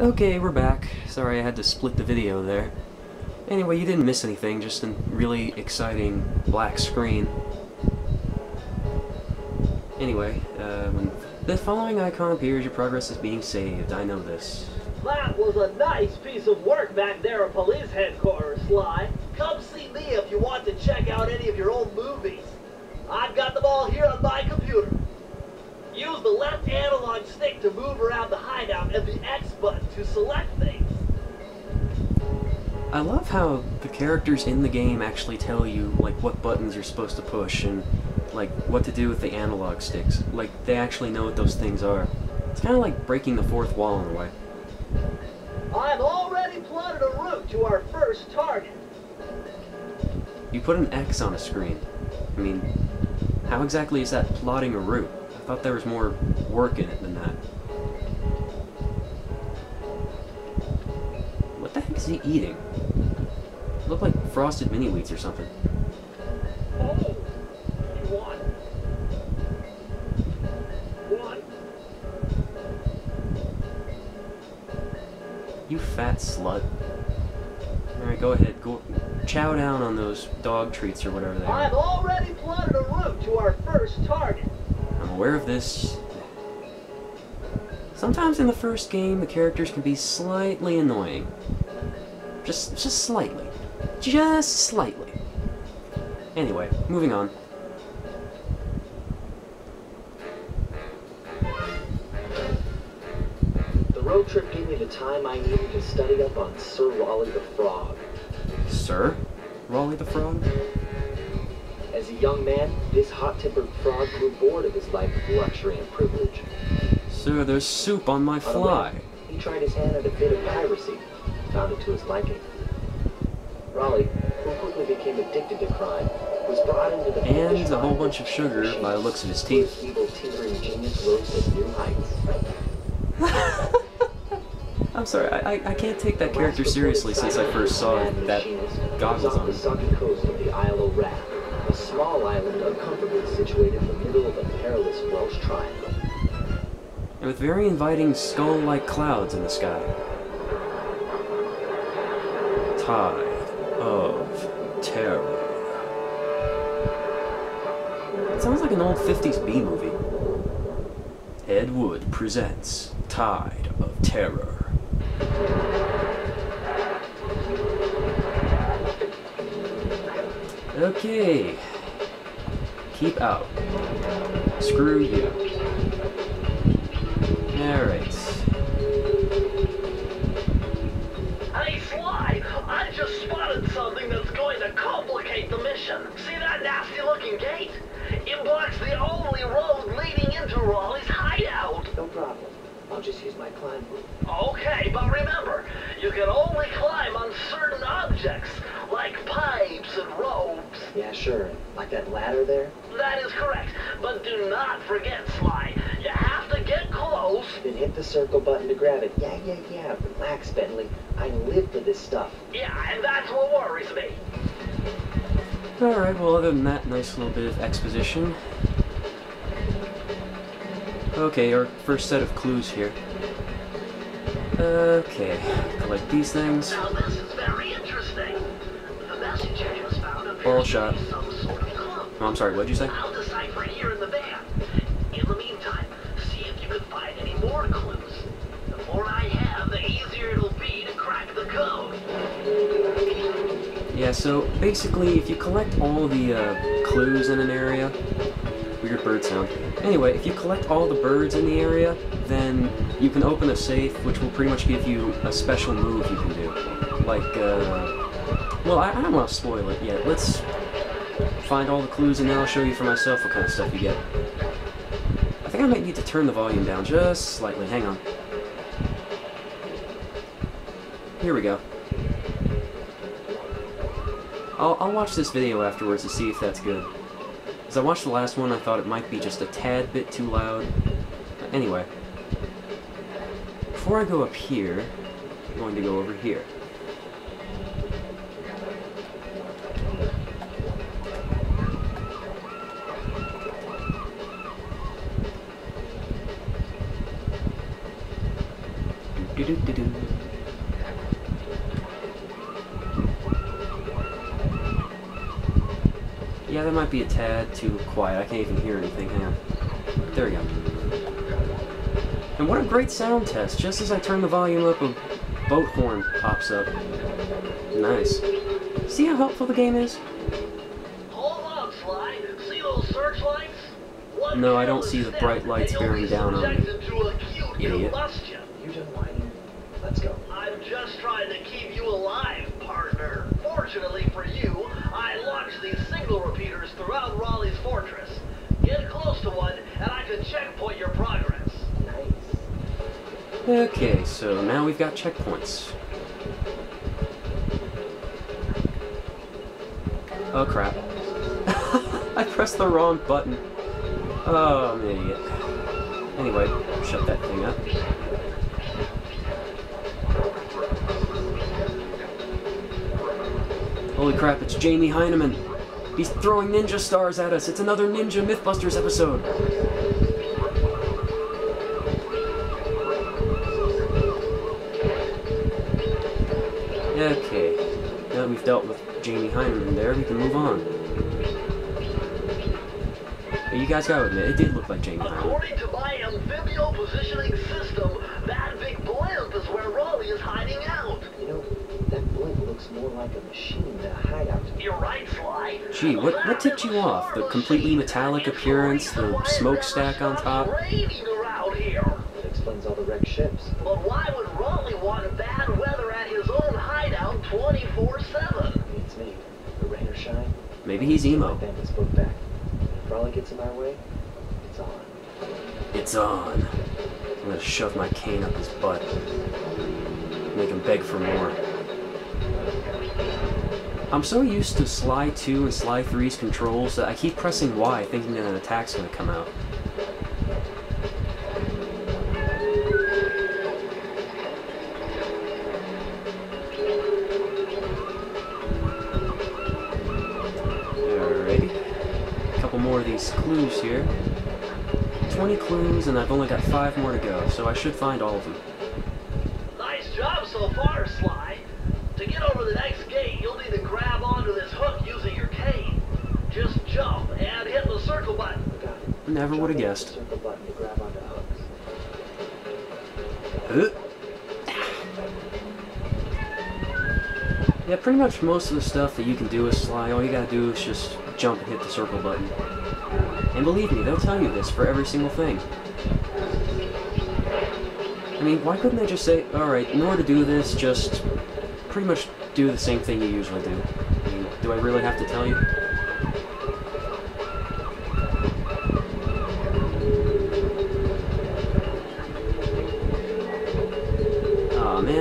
Okay, we're back. Sorry I had to split the video there. Anyway, you didn't miss anything, just a really exciting black screen. Anyway, uh, when the following icon appears, your progress is being saved. I know this. That was a nice piece of work back there at police headquarters, Sly. Come see me if you want to check out any of your old movies. I've got them all here on my to move around the hideout and the X button to select things. I love how the characters in the game actually tell you like what buttons you're supposed to push and like what to do with the analog sticks. Like they actually know what those things are. It's kind of like breaking the fourth wall in a way. I've already plotted a route to our first target. You put an X on a screen. I mean, how exactly is that plotting a route? I thought there was more work in it than that. What the heck is he eating? Look like frosted mini wheats or something. You. You fat slut. Alright, go ahead. Go chow down on those dog treats or whatever they are. I've already plotted a route to our first target. Aware of this. Sometimes in the first game, the characters can be slightly annoying. Just, just slightly. Just slightly. Anyway, moving on. The road trip gave me the time I needed to study up on Sir Raleigh the Frog. Sir? Raleigh the Frog? As a young man, this hot-tempered frog grew bored of his life of luxury and privilege. Sir, there's soup on my fly. He tried his hand at a bit of piracy, found it to his liking. Raleigh, who quickly became addicted to crime, was brought into the And foolish a whole bunch of sugar by the looks of his teeth. Evil tinkering genius rose to new heights. I'm sorry, I, I, I can't take that character seriously since I first saw that goggles off on the sunken coast of the Isle of Wrath, a small island uncomfortably situated in the middle of a perilous Welsh Triangle. And with very inviting skull-like clouds in the sky. Tide of Terror. It sounds like an old 50s B movie. Ed Wood presents Tide of Terror. Okay. Keep out. Screw you. Alright. Hey, Sly, I just spotted something that's going to complicate the mission. See that nasty-looking gate? It blocks the only road leading into Raleigh's hideout. No problem. I'll just use my climb boot. Okay, but remember, you can only climb on certain objects, Yeah, sure. Like that ladder there? That is correct, but do not forget, Sly. You have to get close. Then hit the circle button to grab it. Yeah, yeah, yeah. Relax, Bentley. I live for this stuff. Yeah, and that's what worries me. Alright, well other than that, nice little bit of exposition. Okay, our first set of clues here. Okay, collect these things. Now this is very interesting. The message I just found appears Ball to shot. be some sort of clue. Oh, I'm sorry, what'd you say? I'll decipher here in the van. In the meantime, see if you can find any more clues. The more I have, the easier it'll be to crack the code. Yeah, so basically, if you collect all the uh, clues in an area, weird bird sound. Anyway, if you collect all the birds in the area, then you can open a safe, which will pretty much give you a special move you can do. Like, uh, well, I, I don't want to spoil it yet. Let's find all the clues, and then I'll show you for myself what kind of stuff you get. I think I might need to turn the volume down just slightly. Hang on. Here we go. I'll, I'll watch this video afterwards to see if that's good. As I watched the last one, I thought it might be just a tad bit too loud. Anyway. Before I go up here, I'm going to go over here. Yeah, that might be a tad too quiet. I can't even hear anything. Hang on. There we go. And what a great sound test. Just as I turn the volume up, a boat horn pops up. Nice. See how helpful the game is? Hold on, Sly. See those searchlights? No, I don't see the bright lights bearing down on me. subjected to acute Idiot. You? Let's go. I'm just trying to keep you alive, partner. Fortunately for you, I launched these signal repeaters throughout Raleigh's fortress. Get close to one, and I can checkpoint your progress. Nice. Okay, so now we've got checkpoints. Oh crap. I pressed the wrong button. Oh, I'm an idiot. Anyway, shut that thing up. Holy crap, it's Jamie Hyneman. He's throwing ninja stars at us. It's another Ninja Mythbusters episode. Okay, now that we've dealt with Jamie Hyneman there, we can move on. But you guys gotta admit, it did look like Jamie Hyneman. According to my amphibio positioning system, that big blimp is where Raleigh is hiding out. You know, that blimp looks more like a machine than a hideout. You're right, Sly. Gee, what, what tipped you off? The completely metallic appearance, the smokestack on top? Raining around here. That explains all the wrecked ships. But why would Raleigh want bad weather at his own hideout 24-7? Beats me. The rain or shine, Maybe he's my emo. bandits boat back. If Raleigh gets in my way, it's on. It's on. I'm gonna shove my cane up his butt. Make him beg for more. I'm so used to Sly 2 and Sly 3's controls that I keep pressing Y thinking that an attack's gonna come out. A couple more of these clues here. 20 clues, and I've only got 5 more to go, so I should find all of them. Never would have guessed. Yeah, pretty much most of the stuff that you can do with Sly, all you gotta do is just jump and hit the circle button. And believe me, they'll tell you this for every single thing. I mean, why couldn't they just say, alright, in order to do this, just pretty much do the same thing you usually do? I mean, do I really have to tell you?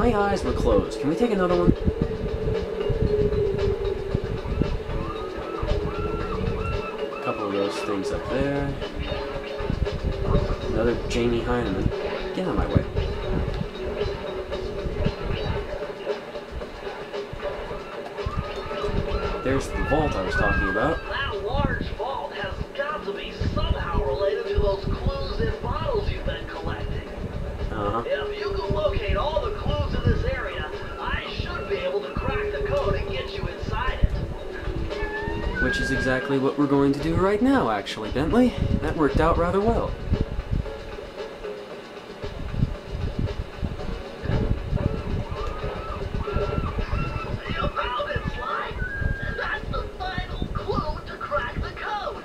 My eyes were closed. Can we take another one? A couple of those things up there. Another Jamie Hyneman. Get out of my way. There's the vault I was talking about. Crack the code and get you inside it. Which is exactly what we're going to do right now, actually, Bentley. That worked out rather well. You found it, Sly. And that's the final clue to crack the code.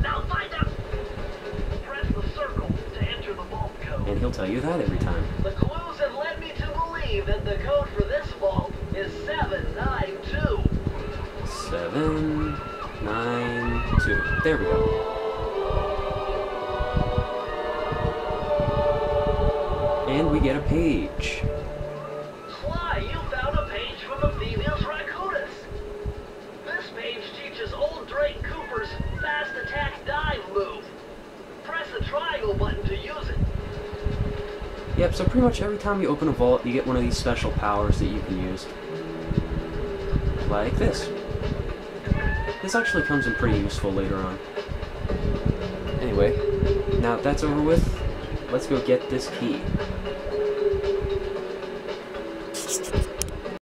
Now find out. Press the circle to enter the vault code. And he'll tell you that every time. The clues have led me to believe that the code for There we go. And we get a page. Sly, you found a page from Amphibius Raccoonus. This page teaches old Drake Cooper's fast attack dive move. Press the triangle button to use it. Yep, so pretty much every time you open a vault, you get one of these special powers that you can use. Like this. This actually comes in pretty useful later on. Anyway, now that that's over with, let's go get this key.